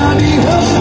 I'll be home.